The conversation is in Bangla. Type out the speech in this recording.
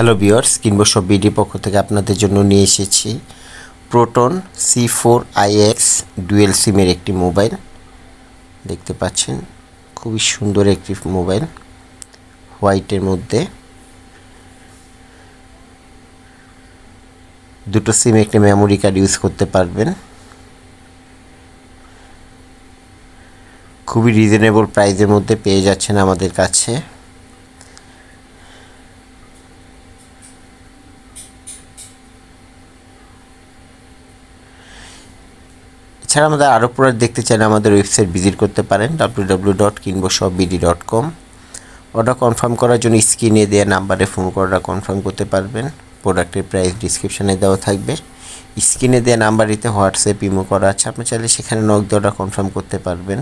হ্যালো বিয়ার্স কিনবো সব বিডি পক্ষ থেকে আপনাদের জন্য নিয়ে এসেছি Proton C four IX dual সিমের একটি মোবাইল দেখতে পাচ্ছেন, খুবই সুন্দর একটি মোবাইল হোয়াইটের মধ্যে। দুটো সিম একটি মেমোরি কার্ড ইউজ করতে পারবেন। খুবই রিজনেবল প্রাইসের মধ্যে পেয়ে যাচ্ছেন আমাদের কাছে। এছাড়া আমাদের আরও প্রোডাক্ট দেখতে চাইলে আমাদের ওয়েবসাইট ভিজিট করতে পারেন ডাব্লিউ ডাব্লিউ ডট কিনবো সব BD dot com order confirm করার জন্য স্ক্রিনে দেওয়া নাম্বারে ফোন অর্ডার কনফার্ম করতে পারবেন। প্রোডাক্টের প্রাইস ডিসক্রিপশানে দেওয়া থাকবে। স্ক্রিনে দেওয়া নাম্বারিতে হোয়াটসঅ্যাপ ইমো করা আছে, আপনি চাইলে সেখানে নক অর্ডার কনফার্ম করতে পারবেন।